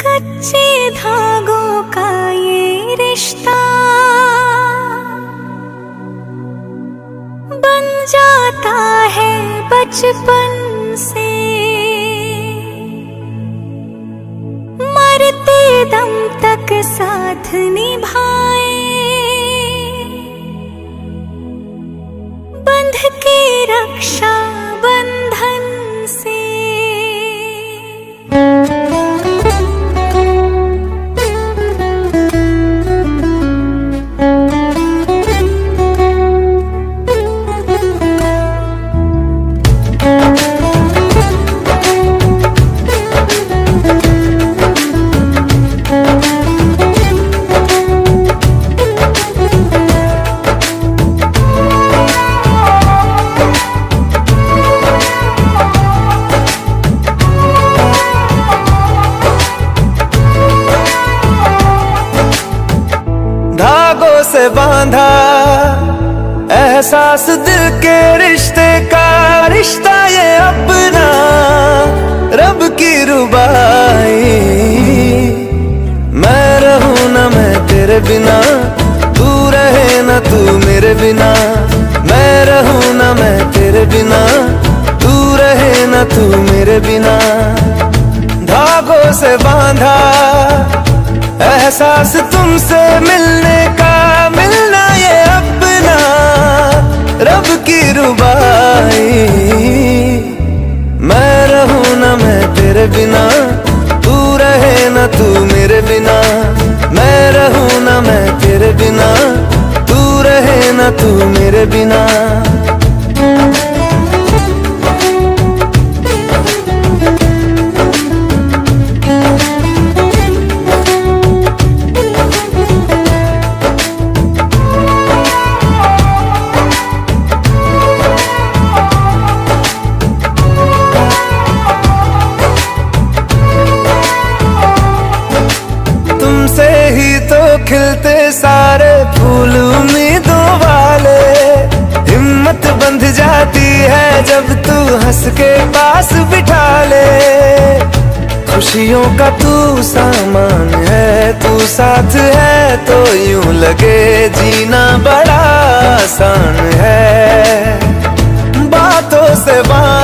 कच्चे धागों का ये रिश्ता बन जाता है बचपन से। मरते दम तक साथ निभाए। बंध के रक्षा धागों से बांधा। एहसास दिल के रिश्ते का रिश्ता ये अपना। रब की रुबाई। मैं रहूँ ना मैं तेरे बिना। तू रहे ना तू मेरे बिना। मैं रहूँ ना मैं तेरे बिना। तू रहे ना तू मेरे बिना। धागों से बांधा। एहसास तुमसे मिलने का, मिलना ये अपना रब की रुबाई। मैं रहूँ ना मैं तेरे बिना, तू रहे ना तू मेरे बिना। मैं रहूँ ना मैं तेरे बिना, तू रहे ना तू मेरे बिना। खिलते सारे फूल उम्मीदों वाले। हिम्मत बंध जाती है जब तू हंस के पास बिठा ले। खुशियों का तू सामान है, तू साथ है तो यूँ लगे जीना बड़ा आसान है। बातों से बांधा